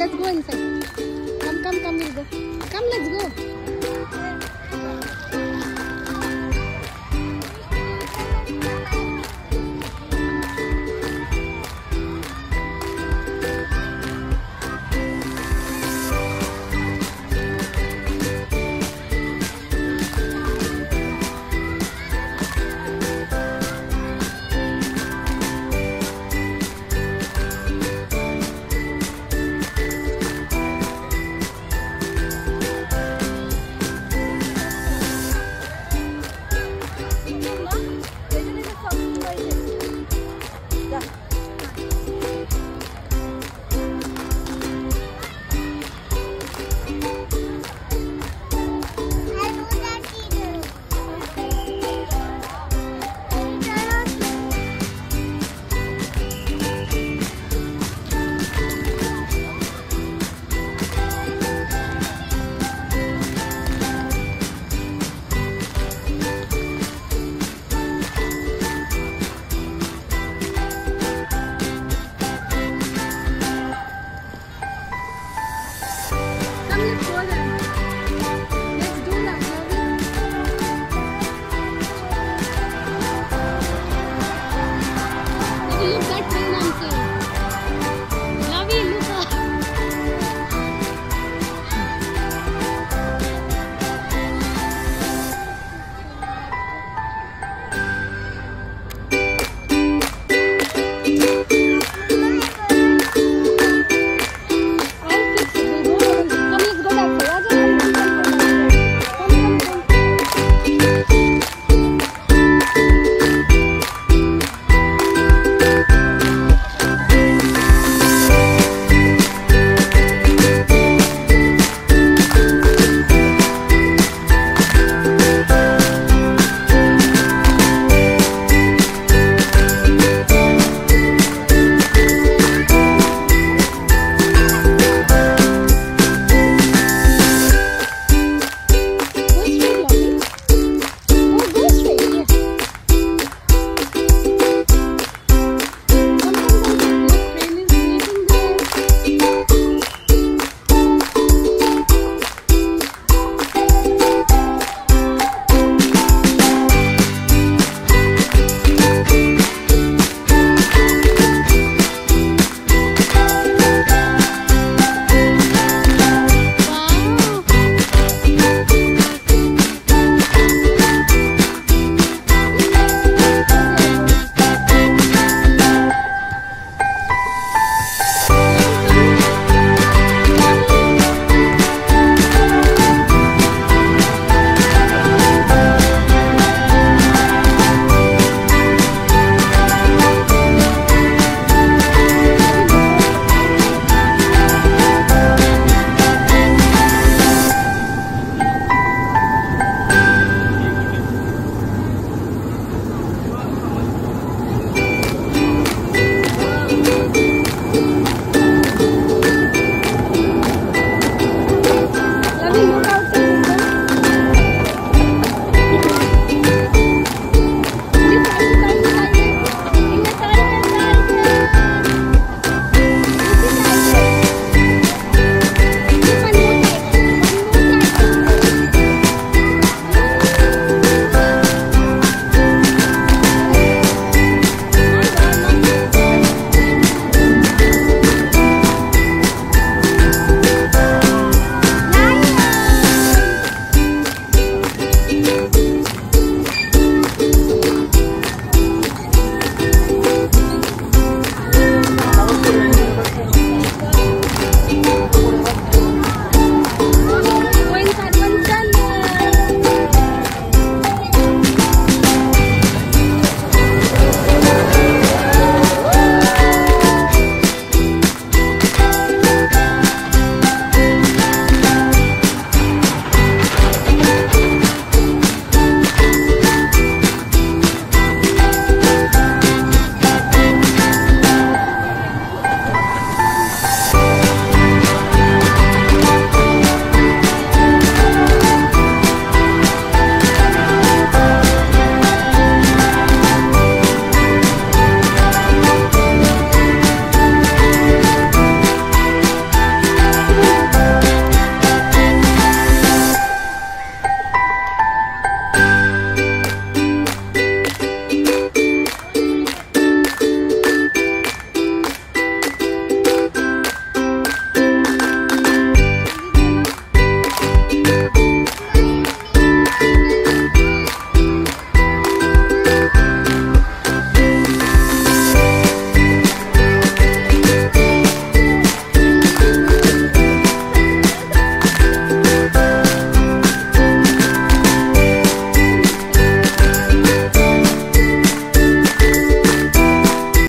let's go inside. Come, come, come, we'll go. Come, let's go.